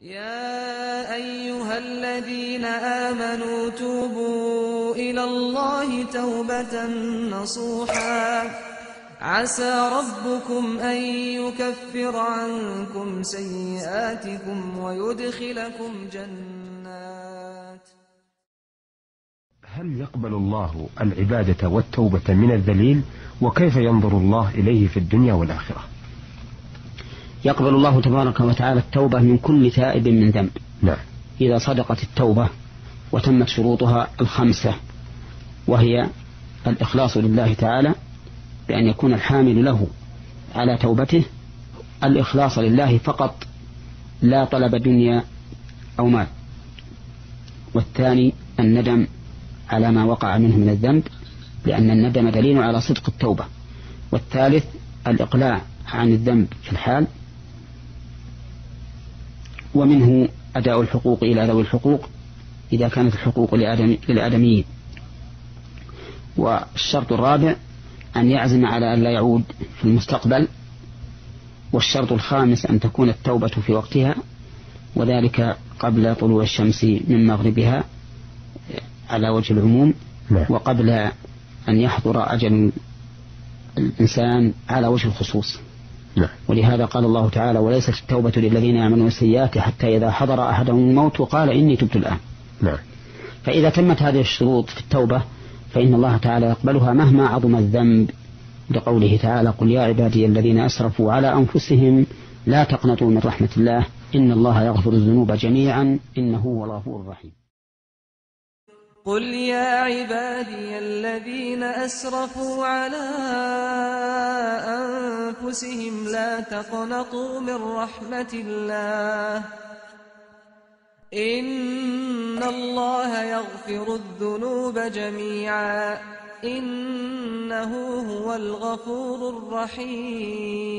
يا أيها الذين آمنوا توبوا إلى الله توبة نصوحا. عسى ربكم أن يكفر عنكم سيئاتكم ويدخلكم جنات. هل يقبل الله العبادة والتوبة من الذليل؟ وكيف ينظر الله إليه في الدنيا والآخرة؟ يقبل الله تبارك وتعالى التوبة من كل تائب من ذنب. نعم. إذا صدقت التوبة وتمت شروطها الخمسة وهي الإخلاص لله تعالى بأن يكون الحامل له على توبته الإخلاص لله فقط لا طلب دنيا أو مال. والثاني الندم على ما وقع منه من الذنب لأن الندم دليل على صدق التوبة. والثالث الإقلاع عن الذنب في الحال ومنه أداء الحقوق إلى ذوي الحقوق إذا كانت الحقوق للآدميين. والشرط الرابع أن يعزم على أن لا يعود في المستقبل. والشرط الخامس أن تكون التوبة في وقتها وذلك قبل طلوع الشمس من مغربها على وجه العموم. نعم. وقبل أن يحضر أجل الإنسان على وجه الخصوص. نعم. ولهذا قال الله تعالى وليست التوبة للذين يعملون السيئات حتى إذا حضر أحدهم الموت وقال إني تبت الآن. نعم. فإذا تمت هذه الشروط في التوبة فإن الله تعالى يقبلها مهما عظم الذنب لقوله تعالى قل يا عبادي الذين أسرفوا على أنفسهم لا تقنطوا من رحمة الله إن الله يغفر الذنوب جميعا إنه هو الغفور الرحيم. قل يا عبادي الذين أسرفوا على أنفسهم لا تقنطوا من رحمة الله إن الله يغفر الذنوب جميعا إنه هو الغفور الرحيم